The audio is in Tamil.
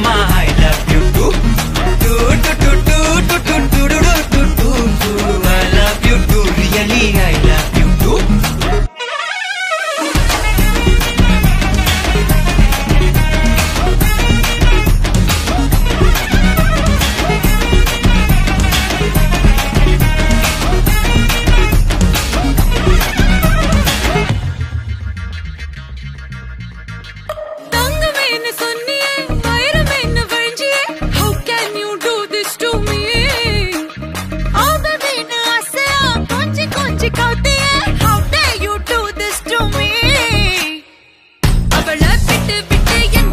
my love bit bit N